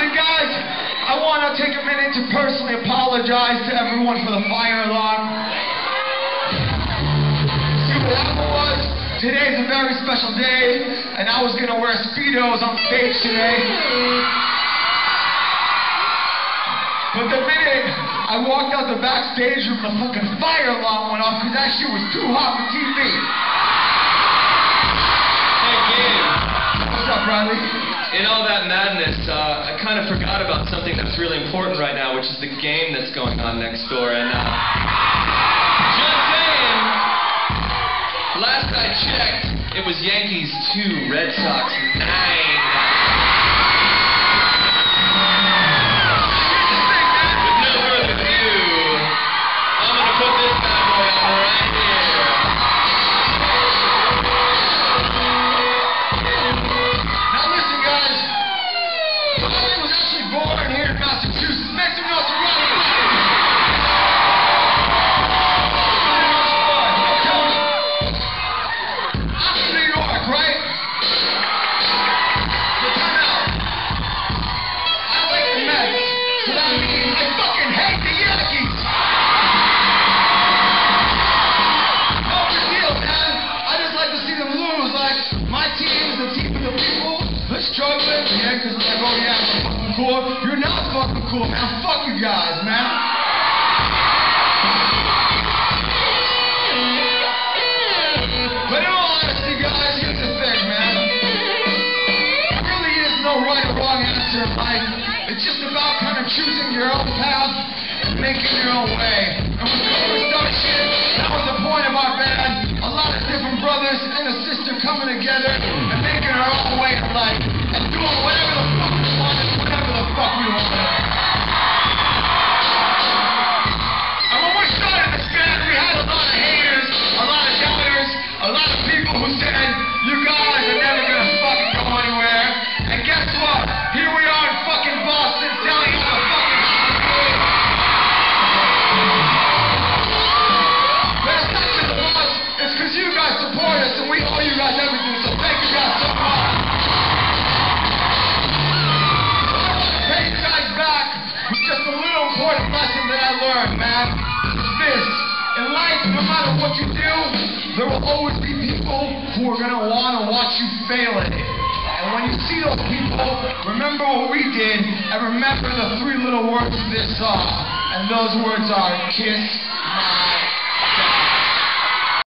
listen, guys, I want to take a minute to personally apologize to everyone for the fire alarm. See, what happened was, today's a very special day, and I was going to wear Speedos on stage today. But the minute I walked out the backstage room, the fucking fire alarm went off because that shit was too hot for TV. In all that madness, uh, I kind of forgot about something that's really important right now, which is the game that's going on next door. And uh, just saying, last I checked, it was Yankees two, Red Sox fucking cool, man. Fuck you guys, man. It's just about kind of choosing your own path and making your own way. And when Cobra started shit, that was the point of our band. A lot of different brothers and a sister coming together and making our own way in life and doing whatever important lesson that I learned, man. It's this. In life, no matter what you do, there will always be people who are gonna wanna watch you fail at it. And when you see those people, remember what we did and remember the three little words of this song. And those words are kiss my